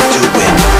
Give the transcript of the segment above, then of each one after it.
do.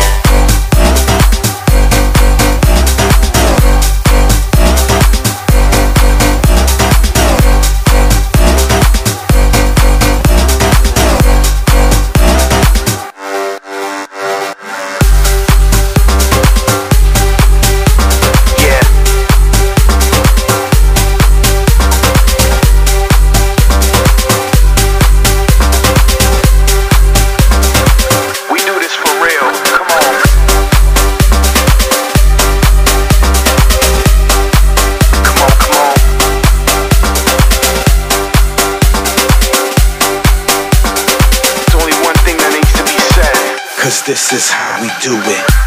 Cause this is how we do it.